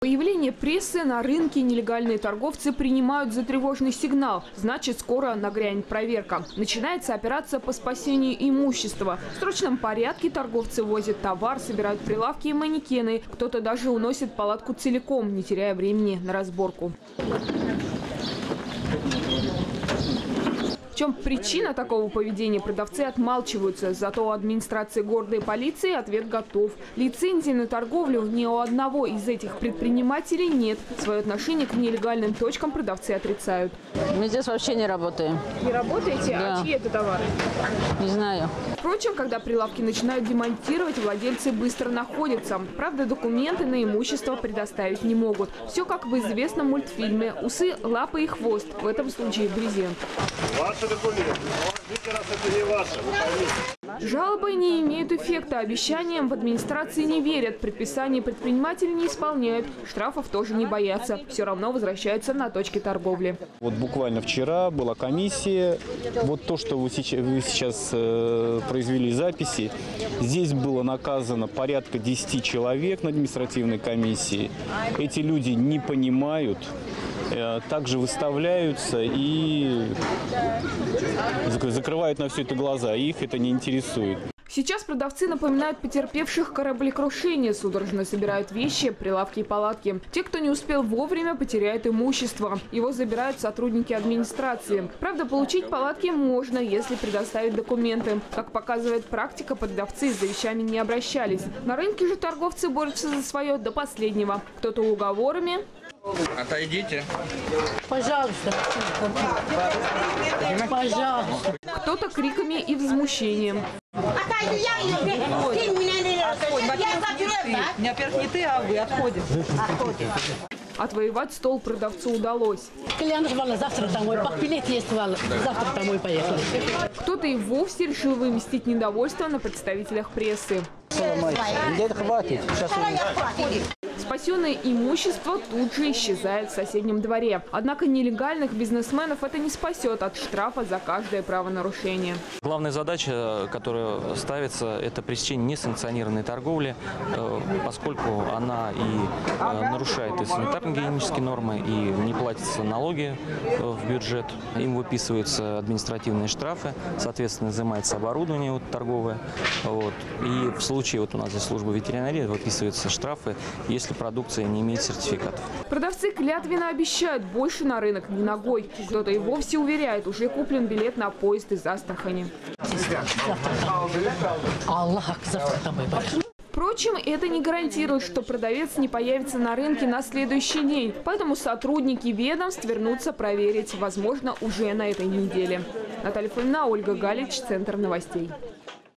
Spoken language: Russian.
Появление прессы на рынке нелегальные торговцы принимают за тревожный сигнал. Значит, скоро нагрянет проверка. Начинается операция по спасению имущества. В срочном порядке торговцы возят товар, собирают прилавки и манекены. Кто-то даже уносит палатку целиком, не теряя времени на разборку. В чем причина такого поведения, продавцы отмалчиваются. Зато у администрации города и полиции ответ готов. Лицензии на торговлю ни у одного из этих предпринимателей нет. Свое отношение к нелегальным точкам продавцы отрицают. Мы здесь вообще не работаем. Не работаете? Да. А чьи это товары? Не знаю. Впрочем, когда прилавки начинают демонтировать, владельцы быстро находятся. Правда, документы на имущество предоставить не могут. Все как в известном мультфильме «Усы, лапы и хвост». В этом случае брезент. Ваши документы. Видите, раз это не ваше, вы поймите. Жалобы не имеют эффекта. Обещаниям в администрации не верят. Предписания предприниматели не исполняют. Штрафов тоже не боятся. Все равно возвращаются на точки торговли. Вот буквально вчера была комиссия. Вот то, что вы сейчас, вы сейчас, э, произвели записи, здесь было наказано порядка 10 человек на административной комиссии. Эти люди не понимают, э, также выставляются и закрывают на все это глаза. Их это не интересует. Сейчас продавцы напоминают потерпевших кораблекрушение. Судорожно собирают вещи, прилавки и палатки. Те, кто не успел вовремя, потеряют имущество. Его забирают сотрудники администрации. Правда, получить палатки можно, если предоставить документы. Как показывает практика, продавцы за вещами не обращались. На рынке же торговцы борются за свое до последнего. Кто-то уговорами, Отойдите. Пожалуйста. Пожалуйста. кто-то криками и возмущением. Не, во-первых, не ты, а вы отходите. Отвоевать стол продавцу удалось. Клян звала завтра домой. Билет есть звала. Завтра домой поехали. Кто-то и вовсе решил выместить недовольство на представителях прессы. Спасенное имущество тут же исчезает в соседнем дворе. Однако нелегальных бизнесменов это не спасет от штрафа за каждое правонарушение. Главная задача, которая ставится, это пресечение несанкционированной торговли, э, поскольку она и э, нарушает и санитарно-гигиенические нормы, и не платятся налоги э, в бюджет. Им выписываются административные штрафы, соответственно, изымается оборудование вот, торговое. Вот. И в случае, вот у нас здесь служба ветеринарии, выписываются штрафы, если продукция не имеет сертификатов. Продавцы клятвенно обещают больше на рынок не ногой. Кто-то и вовсе уверяет, уже куплен билет на поезд из Астрахани. Аллах, завтра домой. Впрочем, это не гарантирует, что продавец не появится на рынке на следующий день. Поэтому сотрудники ведомств вернутся проверить, возможно, уже на этой неделе. Наталья Фомина, Ольга Галич, Центр новостей.